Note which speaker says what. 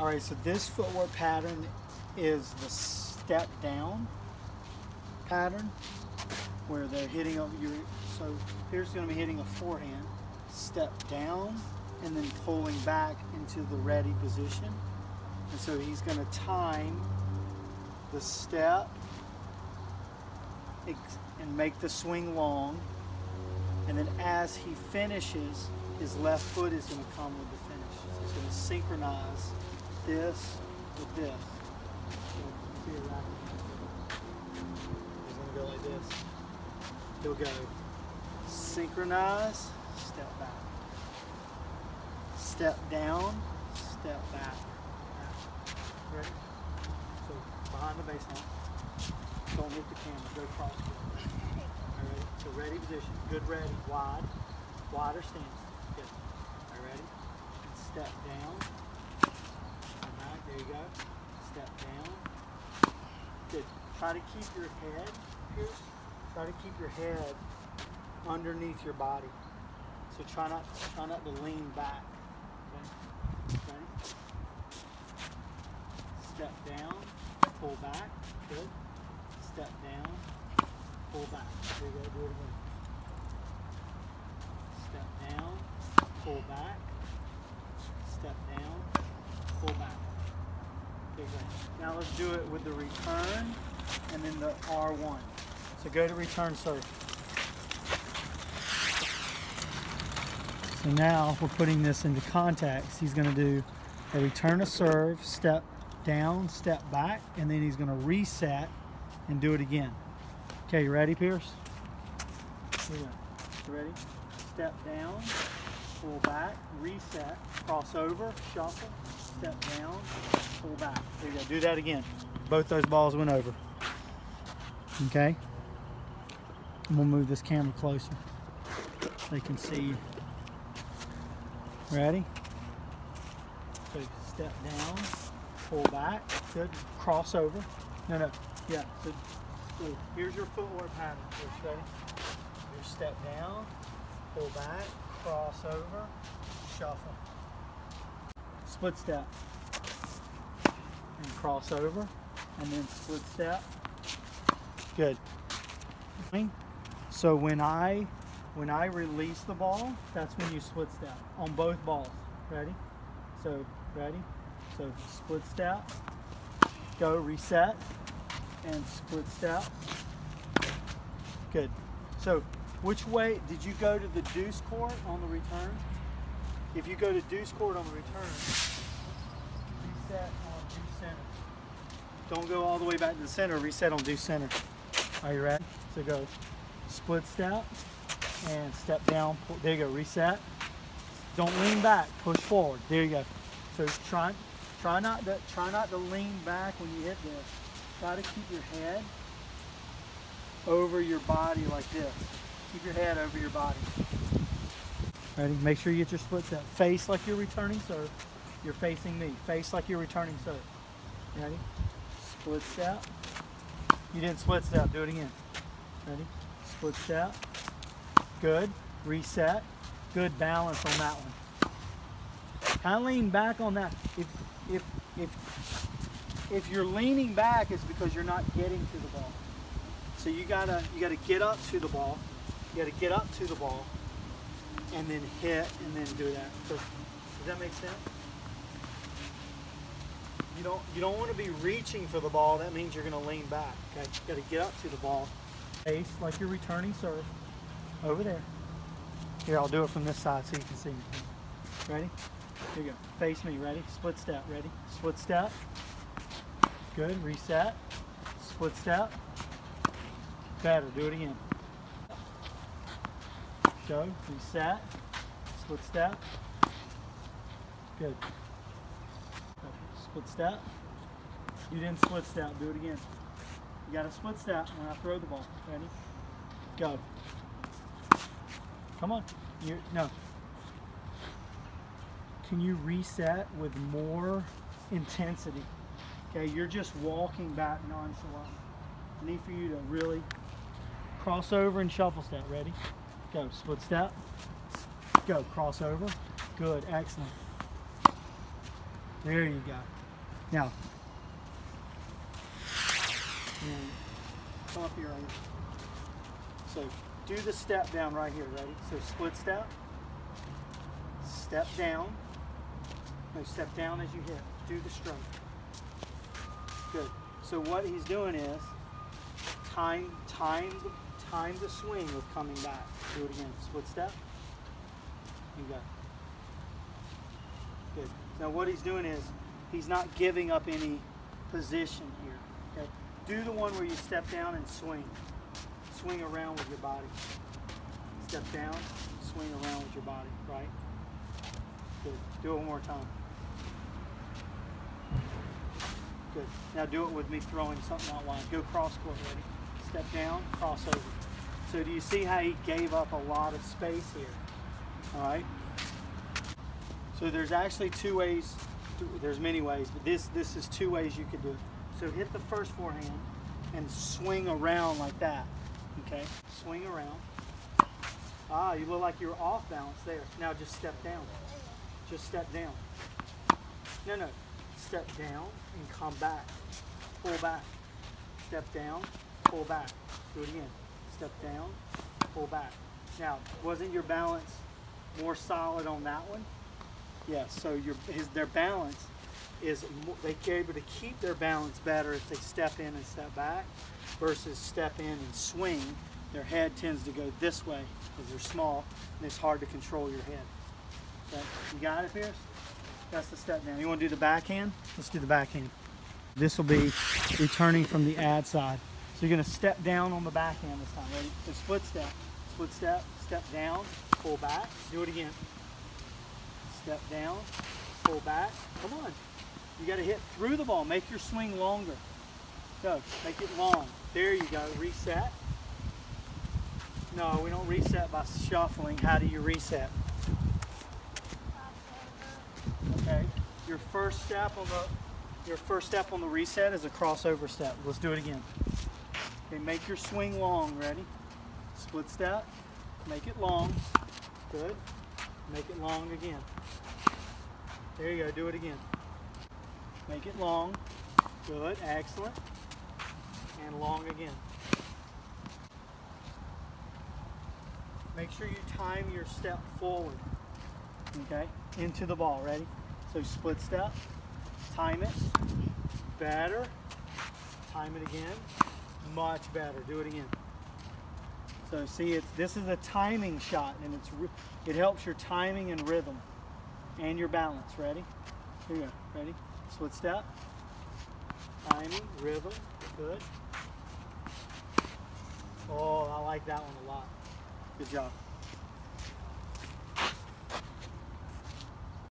Speaker 1: All right, so this footwork pattern is the step down pattern where they're hitting over your, so here's gonna be hitting a forehand, step down, and then pulling back into the ready position. And so he's gonna time the step and make the swing long. And then as he finishes, his left foot is gonna come with the finish. So he's gonna synchronize this with this. So, see? He's gonna go like this. He'll go synchronize, step back. Step down, step back. back. Ready? So behind the baseline. Don't hit the camera, go cross grip. Alright, so ready position, good ready, wide, wider stance. Good. Alright, ready? And step down. There you go. Step down. Good. Try to keep your head, Pierce. Try to keep your head underneath your body. So try not try not to lean back. Okay? Okay? Step down, pull back. Good. Step down, pull back. There you go, do it again. Step down, pull back. Step down, pull back. Now let's do it with the return and then the R1. So go to return serve. So now we're putting this into context. He's going to do a return a serve, step down, step back, and then he's going to reset and do it again. Okay, you ready, Pierce? Here we go. You ready? Step down, pull back, reset, cross over, shuffle, step down, pull back. There you go. Do that again. Both those balls went over. Okay? And we'll move this camera closer so they can see you. Ready? So step down, pull back, good, cross over. No, no, yeah. So, so here's your footwork pattern. First, ready? Your step down, pull back, cross over, shuffle. Split step. Cross over, and then split step. Good. So when I when I release the ball, that's when you split step on both balls. Ready? So ready? So split step, go reset, and split step. Good. So which way did you go to the deuce court on the return? If you go to deuce court on the return, reset. Don't go all the way back to the center, reset on deuce center. Are you ready? So go split step and step down. There you go, reset. Don't lean back, push forward. There you go. So try, try not to try not to lean back when you hit this. Try to keep your head over your body like this. Keep your head over your body. Ready? Make sure you get your split step. Face like you're returning serve. You're facing me. Face like you're returning serve. Ready? Split step. You didn't split step. Do it again. Ready? Split step. Good. Reset. Good balance on that one. Kind of lean back on that. If if if if you're leaning back, it's because you're not getting to the ball. So you gotta you gotta get up to the ball. You gotta get up to the ball, and then hit, and then do that. So, does that make sense? You don't you don't want to be reaching for the ball. That means you're gonna lean back. Okay, you gotta get up to the ball. Face like you're returning serve. Over there. Here, I'll do it from this side so you can see me. Ready? Here you go. Face me. Ready? Split step. Ready? Split step. Good. Reset. Split step. Better. Do it again. Go. Reset. Split step. Good. Split step. You didn't split step. Do it again. You got to split step when I throw the ball. Ready? Go. Come on. You're, no. Can you reset with more intensity? Okay, you're just walking back nonchalant. I need for you to really cross over and shuffle step. Ready? Go. Split step. Go. Cross over. Good. Excellent. There you go. Now, come up here. So do the step down right here, ready? So split step, step down, no, step down as you hit. Do the stroke. Good. So what he's doing is time, time, time the swing with coming back. Do it again. Split step. You it. Good. Now what he's doing is he's not giving up any position here. Okay. Do the one where you step down and swing. Swing around with your body. Step down, swing around with your body. Right. Good. Do it one more time. Good. Now do it with me throwing something out wide. Go cross court, ready? Step down, cross over. So do you see how he gave up a lot of space here? All right. So there's actually two ways. There's many ways, but this this is two ways you could do it. So hit the first forehand and swing around like that. Okay. Swing around. Ah, you look like you're off balance there. Now just step down. Just step down. No, no step down and come back. Pull back. Step down, pull back. Do it again. Step down, pull back. Now, wasn't your balance more solid on that one? Yes, so your his their balance is they're able to keep their balance better if they step in and step back versus step in and swing. Their head tends to go this way because they're small and it's hard to control your head. Okay. You got it, Pierce? That's the step down. You want to do the backhand? Let's do the backhand. This will be returning from the ad side. So you're going to step down on the backhand this time. Ready? So split step, split step, step down, pull back. Do it again. Step down, pull back. Come on. You got to hit through the ball. Make your swing longer. Go. Make it long. There you go. Reset. No, we don't reset by shuffling. How do you reset? Okay. Your first step on the your first step on the reset is a crossover step. Let's do it again. Okay, make your swing long. Ready? Split step. Make it long. Good. Make it long again. There you go. Do it again. Make it long. Good. Excellent. And long again. Make sure you time your step forward. Okay? Into the ball. Ready? So split step, time it, better, time it again, much better. Do it again. So see, it's this is a timing shot, and it's it helps your timing and rhythm, and your balance. Ready? Here you go. Ready? Split step, timing, rhythm, good. Oh, I like that one a lot. Good job.